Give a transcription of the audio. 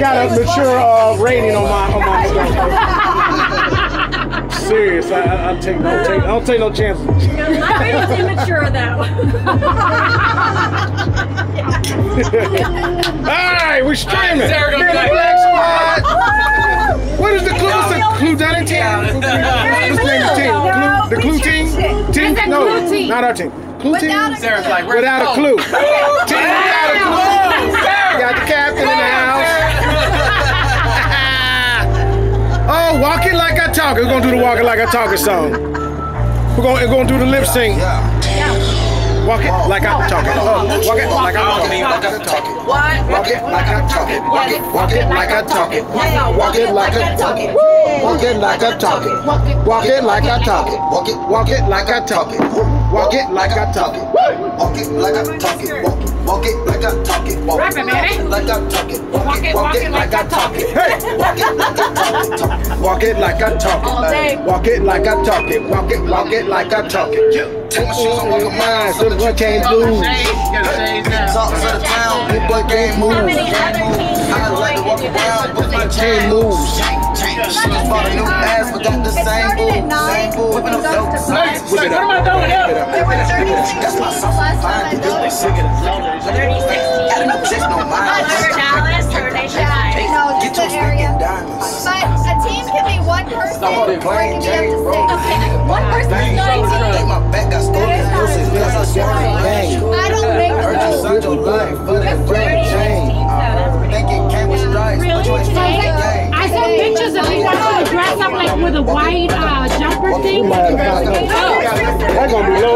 a mature uh, rating on my on my stuff. Serious, I, I, I take no take I don't take no chances. My rating's immature though. All right, we're streaming. Sarah gonna Man, be Black Squad. What is the clue? What's clue down in team? What's the name the team? Clue, the clue team? Team? No, clue team. not our team. Clue team? Without a Sarah's like, where's Without a the clue. It like I talk it. We're gonna do the walk it like I talk it song. We're gonna, we're gonna do the lip sync. Walk it like I talk it. Oh, walk it like I talk it. Walk it like I talk it. Walk it, walk it like I talk it. Walk it like I talk it. Walk it like I talk it. Walk it like I talk it. Walk it, walk it like I talk it. Walk it like I talk it. Walk it like I talk it. Walk it, walk it like I talk it. Walk it, like I talk it. Walk it, like I talk it. Hey, Walk it like I talk it. Walk it like I talk All day. it. Walk it like I talk it. Walk it, walk it like I talk it. Take my shoes and walk a mile. So the boy can't lose. Talk to the town. Big boy can't How move. many other teams I like to walk around with my chain moves. Shoes bought a new ass, but got the It same started boo. Same boo. It Whipping up goes dope. to five. Whip it up. What am I doing Whip it up. There were 36 That's my sauce. A team can be one person or it can be up to six. Okay, one person's not a Think team. my back got scoliosis because I swung the game. I don't think Heard you so. suck your life, but it broke 36 chain. teams, so that's pretty Think it came with stripes, but you ain't Really? the game. I saw pictures of you guys dressed up like with a white uh, jumper thing. That's gonna be low